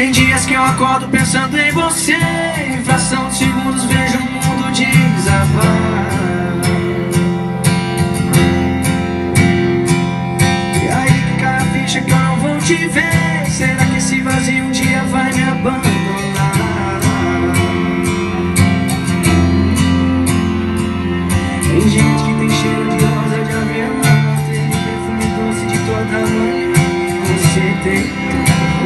Tem dias que eu acordo pensando em você Em fração de segundos vejo o mundo desabar E aí que cai a ficha que eu não vou te ver Será que esse vazio um dia vai me abandonar? Tem gente que tem cheiro de rosa de avião Tem perfume doce de toda mãe. Você tem